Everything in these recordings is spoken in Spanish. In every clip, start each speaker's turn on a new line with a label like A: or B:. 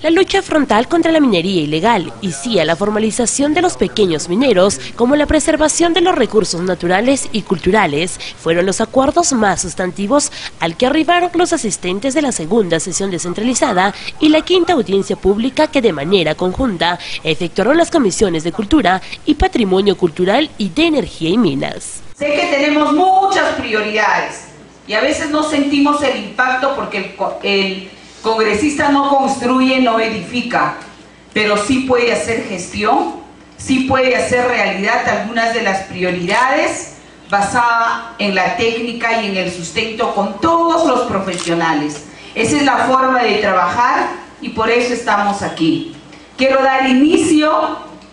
A: La lucha frontal contra la minería ilegal y sí a la formalización de los pequeños mineros, como la preservación de los recursos naturales y culturales, fueron los acuerdos más sustantivos al que arribaron los asistentes de la segunda sesión descentralizada y la quinta audiencia pública que de manera conjunta efectuaron las comisiones de Cultura y Patrimonio Cultural y de Energía y Minas.
B: Sé que tenemos muchas prioridades y a veces no sentimos el impacto porque el Congresista no construye, no edifica, pero sí puede hacer gestión, sí puede hacer realidad algunas de las prioridades basada en la técnica y en el sustento con todos los profesionales. Esa es la forma de trabajar y por eso estamos aquí. Quiero dar inicio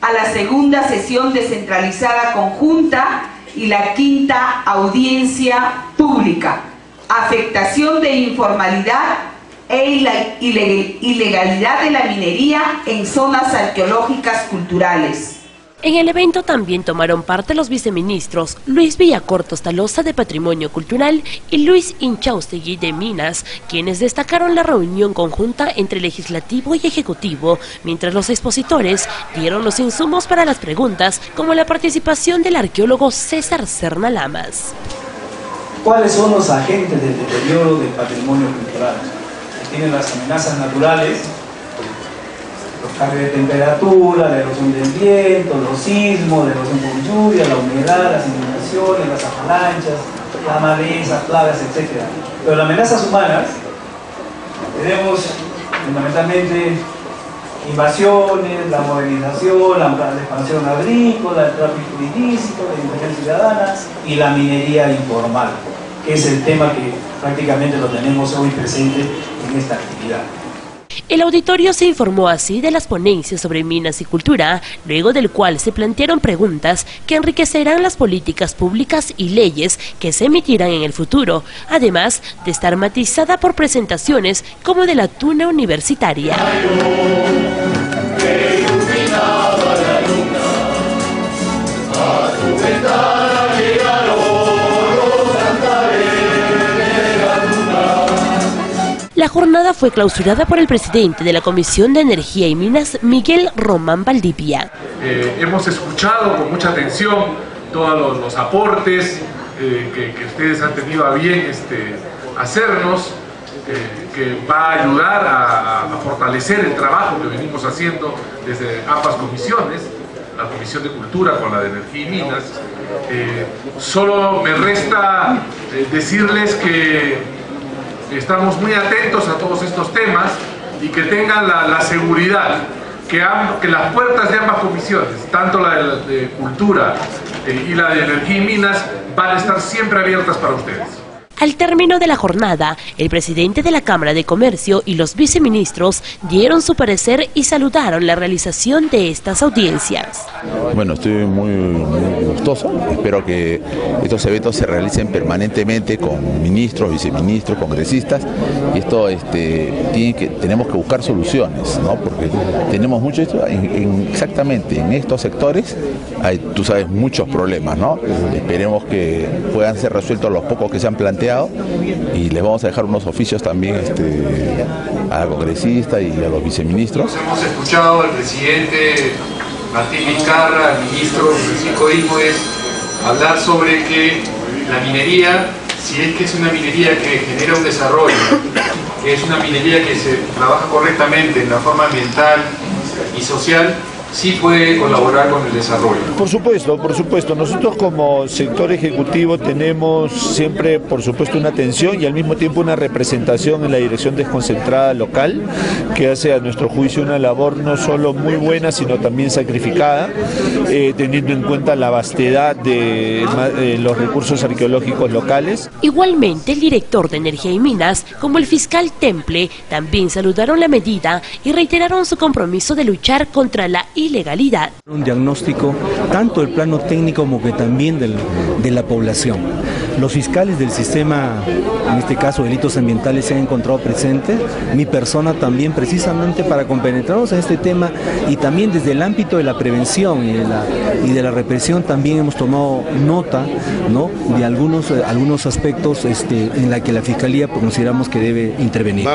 B: a la segunda sesión descentralizada conjunta y la quinta audiencia pública. Afectación de informalidad e ilegalidad de la minería en zonas arqueológicas culturales.
A: En el evento también tomaron parte los viceministros Luis Villacortos Talosa de Patrimonio Cultural y Luis Inchaustegui de Minas, quienes destacaron la reunión conjunta entre Legislativo y Ejecutivo, mientras los expositores dieron los insumos para las preguntas, como la participación del arqueólogo César Serna Lamas.
C: ¿Cuáles son los agentes del deterioro del patrimonio cultural? Tienen las amenazas naturales, los cambios de temperatura, la erosión del viento, los sismos, la erosión por lluvia, la humedad, las inundaciones, las avalanchas, las malezas, plagas, etc. Pero las amenazas humanas tenemos fundamentalmente invasiones, la modernización, la, expansión agrícola, el tráfico ilícito, la inversión ciudadana y la minería informal, es el tema que prácticamente lo tenemos hoy presente en esta actividad.
A: El auditorio se informó así de las ponencias sobre minas y cultura, luego del cual se plantearon preguntas que enriquecerán las políticas públicas y leyes que se emitirán en el futuro, además de estar matizada por presentaciones como de la tuna universitaria. Jornada fue clausurada por el presidente de la Comisión de Energía y Minas, Miguel Román Valdivia.
D: Eh, hemos escuchado con mucha atención todos los, aportes eh, que, ustedes han tenido a bien este, hacernos, eh, que va a ayudar a, fortalecer el trabajo que venimos haciendo desde ambas comisiones, la Comisión de Cultura con la de Energía y Minas. solo me resta decirles que estamos muy atentos a todos estos temas y que tengan la, seguridad que, que, las puertas de ambas comisiones, tanto la de, Cultura eh, y la de Energía y Minas, van a estar siempre abiertas para ustedes.
A: Al término de la jornada, el presidente de la Cámara de Comercio y los viceministros dieron su parecer y saludaron la realización de estas audiencias.
E: Bueno, estoy muy, gustoso. Espero que estos eventos se realicen permanentemente con ministros, viceministros, congresistas. Y esto este, tiene que, tenemos que buscar soluciones, ¿no? porque tenemos mucho esto, exactamente en estos sectores hay, tú sabes, muchos problemas. ¿no? Esperemos que puedan ser resueltos los pocos que se han planteado y les vamos a dejar unos oficios también este, a la congresista y a los viceministros.
D: Hemos escuchado al presidente Martín Vizcarra, al ministro Francisco Íñiguez, hablar sobre que la minería, si es que es una minería que genera un desarrollo, que es una minería que se trabaja correctamente en la forma ambiental y social, sí puede colaborar con el desarrollo.
F: Por supuesto, por supuesto. Nosotros como sector ejecutivo tenemos siempre, por supuesto, una atención y al mismo tiempo una representación en la dirección desconcentrada local, que hace a nuestro juicio una labor no solo muy buena, sino también sacrificada, eh, teniendo en cuenta la vastedad de eh, los recursos arqueológicos locales.
A: Igualmente, el director de Energía y Minas, como el fiscal Temple, también saludaron la medida y reiteraron su compromiso de luchar contra la ilegalidad.
G: Un diagnóstico tanto del plano técnico como que también de la población. Los fiscales del sistema, en este caso delitos ambientales, se han encontrado presentes, mi persona también precisamente para compenetrarnos en este tema y también desde el ámbito de la prevención y de la, y de la represión también hemos tomado nota ¿no? de algunos, algunos aspectos este, en la que la Fiscalía consideramos que debe intervenir.